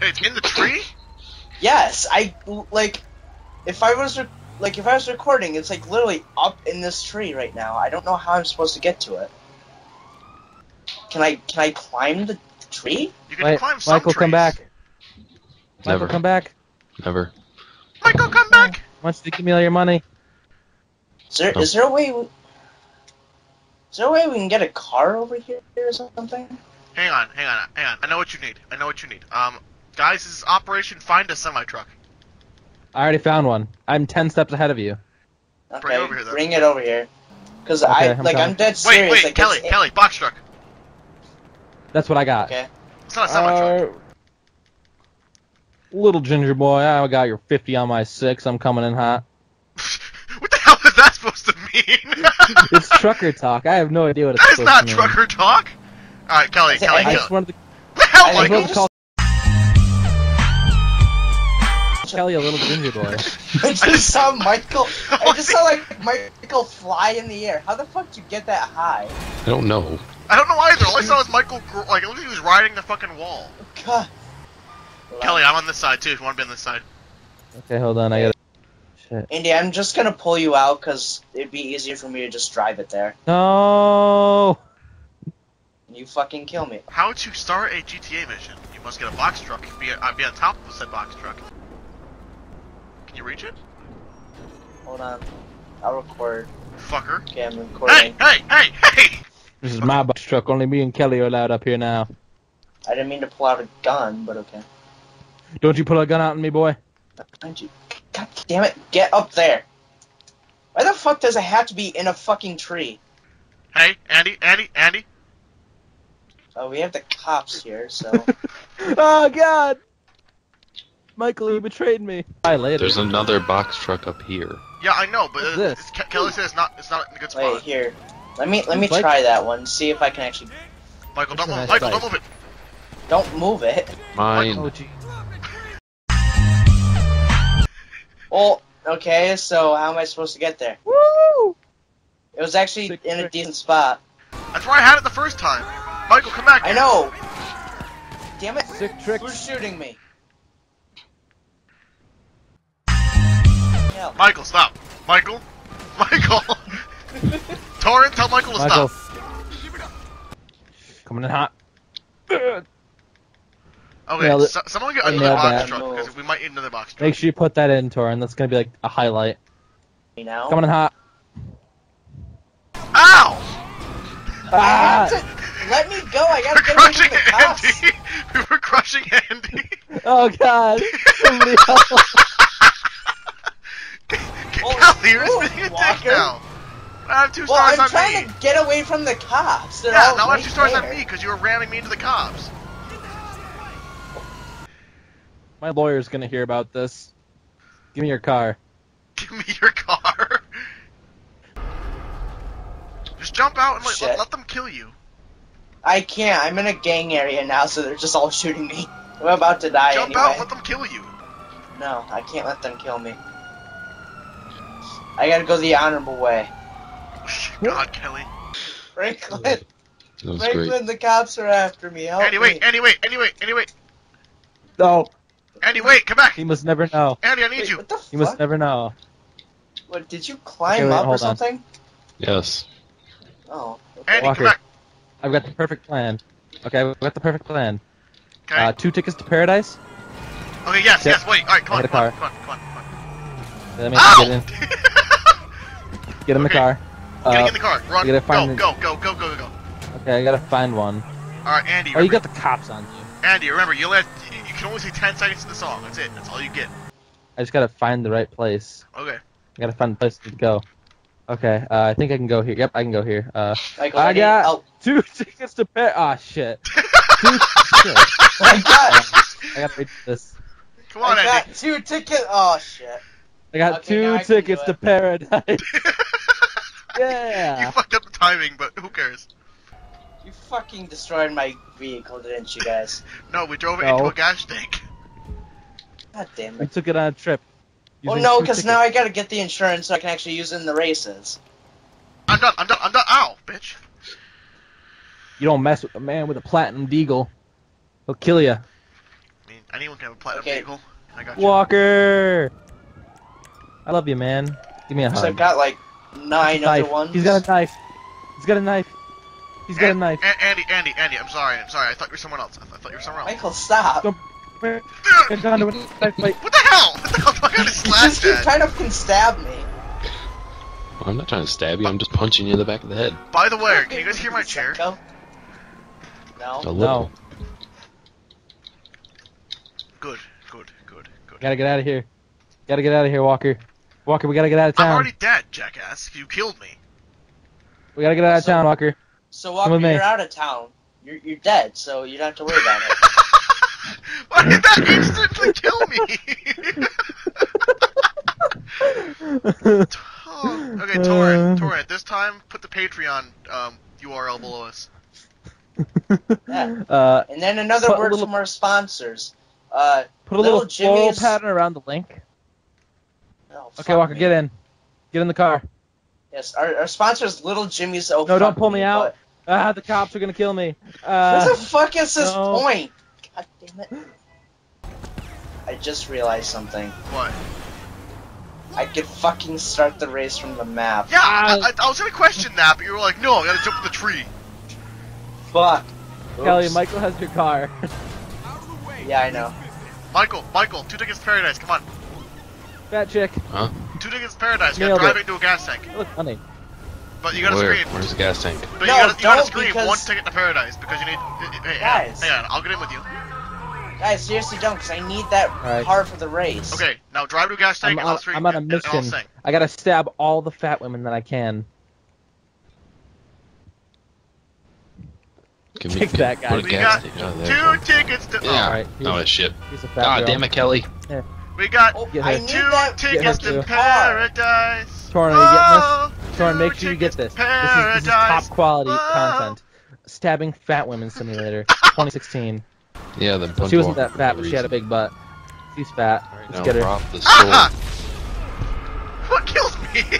It's in the tree? Yes, I like. If I was re- like if I was recording, it's like literally up in this tree right now. I don't know how I'm supposed to get to it. Can I can I climb the tree? You can Wait, climb some Michael, come back. Never. Michael, come back. Never. Michael, come back! Why don't give me all your money? Is there is there a way? we- Is there a way we can get a car over here or something? Hang on, hang on, hang on. I know what you need. I know what you need. Um, guys, this is Operation Find a Semi Truck. I already found one. I'm ten steps ahead of you. Okay, Bring it over here, then. bring it over here. Cause Okay, I I'm like coming. I'm dead Wait, serious. wait, like, Kelly, it's- Kelly, box truck. That's what I got. Okay. It's not a semi truck. Uh, little ginger boy, I got your 50 on my six. I'm coming in hot. what the hell is that supposed to mean? It's trucker talk. I have no idea what it's that is supposed not to mean. trucker talk. All right, Kelly, I Kelly, I Kelly. just wanted to, What the hell, I Kelly a little ginger boy. I just saw Michael. I just saw like Michael fly in the air. How the fuck did you get that high? I don't know. I don't know either. All I saw was Michael, like, it looked like he was riding the fucking wall. God. Kelly, I'm on this side too. If you want to be on this side. Okay, hold on. I gotta. Shit. Andy, I'm just gonna pull you out because it'd be easier for me to just drive it there. No. You fucking kill me. How to start a GTA mission? You must get a box truck. Be, uh, be on top of said box truck. Can you reach it, Hold on. I'll record. fucker? Okay, I'm Hey, recording. hey, hey, hey! This is my box truck. Only me and Kelly are allowed up here now. I didn't mean to pull out a gun, but okay. Don't you pull a gun out on me, boy. Behind you. God damn it! Get up there. Why the fuck does it have to be in a fucking tree? Hey, Andy, Andy, Andy. Oh, we have the cops here, so. oh God. Michael, you betrayed me. Bye later. There's another box truck up here. Yeah, I know, but uh, this? it's, Kelly said it's not. It's not in a good spot. Wait, spot. here. Let me let me Like- try that one. See if I can actually. Michael, don't move. nice Michael, bike. don't move it. Don't move it. Mine. Oh, gee. Well, okay. So how am I supposed to get there? Woo! It was actually Sick in a decent spot. That's where I had it the first time. Michael, come back. I know. Damn it! Sick tricks. Who's shooting me? Hell. Michael, stop. Michael, Michael. Torrin, tell Michael to Michael. stop. Coming in hot. Okay, Nailed it. so, someone get I another nailed box that. truck No. because we might need another box truck. Make sure you put that in, Torrin. That's gonna be like a highlight. Me now. Coming in hot. Ow! Ah! Let me go. I We're gotta get away crushing from the cops. Andy. We were crushing Andy. Oh God! Somebody else. Kelly, you're oh, just being a dick now. I have two Well, stars I'm on trying me. to get away from the cops. They're Yeah, all now I have two stars on me because you were ramming me into the cops. My lawyer's gonna hear about this. Give me your car. Give me your car. Just jump out and let, let, let them kill you. I can't. I'm in a gang area now, so they're just all shooting me. I'm about to die Jump anyway. out and let them kill you. No, I can't let them kill me. I gotta go the honorable way. God, Kelly. Franklin, That Franklin, great. the cops are after me. Help anyway, wait, me. Andy, wait, Andy, wait, No, Andy, wait, come back. he must never know. Andy, I need Wait, you. what the fuck? He must never know. What, did you climb Okay, wait, up or hold on. something? Yes. Oh. Okay. Andy, Walker. come back. I've got the perfect plan. Okay, I've got the perfect plan. Okay. Uh, two tickets to paradise. okay, yes, Yep. yes, wait. Alright, come I on, hit a come on, car. come on, come on, come on. Let me Ow! get in. Get in the Okay. car. Getting Uh, in the car. Run. you gotta Go, find the- go, go, go, go, go. okay, I gotta find one. Alright, Andy. Oh, you got the cops on you. Andy, remember, you only have, you can only say 10 seconds in the song. That's it. That's all you get. I just gotta find the right place. Okay. I gotta find the place to go. Okay, uh, I think I can go here. Yep, I can go here. Uh, Michael, I I got- help. two tickets to par. Ah, shit. Two. shit. I got, I gotta read this. Come on, I got two tickets. Oh shit. I got Okay, two tickets to paradise. Yeah. You fucked up the timing, but who cares? You fucking destroyed my vehicle, didn't you guys? No, we drove it No. into a gas tank. God damn it. We took it on a trip. Well, using no, because now I gotta get the insurance so I can actually use it in the races. I'm done, I'm done, I'm done. Ow, bitch. You don't mess with a man with a platinum deagle. He'll kill you. I mean, Anyone can have a platinum Okay. vehicle. I got you. Walker! I love you, man. Give me a hug. I've got like nine knife. other ones. He's got a knife. He's got a knife. He's got a knife. A- Andy, Andy, Andy, I'm sorry, I'm sorry. I thought you were someone else. I, th- I thought you were somewhere else. Michael, stop. Don't- Get Ugh! down to a knife fight. What the hell? What the hell do I gotta slash just keep trying to fucking stab me. Well, I'm not trying to stab you. I'm just punching you in the back of the head. By the way, can you guys hear my chair? Psycho. A No. little. No. Good, good, good, good. Gotta get out of here. Gotta get out of here, Walker. Walker, we gotta get out of town. I'm town. already dead, jackass. You killed me. We gotta get out of So- town, Walker. So Walker, you're out of town. You're you're dead, so you don't have to worry about it. Why did that instantly kill me? oh, okay, Torrin, Torrin. This time, put the Patreon um, URL below us. Yeah. Uh, And then another word little- from our sponsors. Uh, put a little, Little floral pattern around the link. Oh, Okay, Walker, me. get in. Get in the car. Yes, our, our sponsor is Little Jimmy's. Oh, No, don't pull me but- out. Ah, the cops are gonna kill me. Uh, what the fuck is this no. point? God damn it! I just realized something. What? I could fucking start the race from the map. Yeah, I, I, I was gonna question that, but you were like, no, I gotta jump in the tree. Fuck. Kelly, Michael has your car. Yeah, I know. Michael, Michael, two tickets to paradise. Come on, Fat chick. Huh? two tickets to paradise. You gotta drive it. it into a gas tank, You look funny. but you gotta Where? scream. Where's the gas tank? But No, you gotta, you gotta scream because- one ticket to paradise because you need. Hey, Guys. hang on, I'll get in with you. Guys, seriously don't, because I need that Alright. car for the race. Okay, now drive to a gas tank I'm, and I'll on, scream. I'm on a and- and I'll mission. I gotta stab all the fat women that I can. Can Kick that guy. Put a We gas got tank. Oh, there Two you tickets to. Yeah. Alright, Oh, he's- shit. He's God girl. damn it, Kelly. We got Oh, Get I her. need two that. tickets to paradise. Torrin, are you getting this? Torrin, two make sure you get this. to This is, this is top quality Whoa. content. Stabbing Fat Women Simulator, 2016. Yeah, then She wasn't that fat, no but she had a big butt. She's fat. Alright, Let's now get her. drop the Ah! What kills me?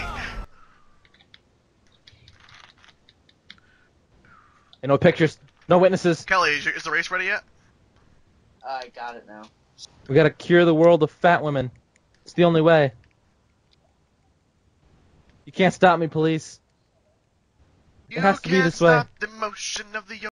And no pictures, no witnesses. Kelly, is, your, is the race ready yet? I got it now. We gotta cure the world of fat women. It's the only way. You can't stop me, police. You It has to be this way.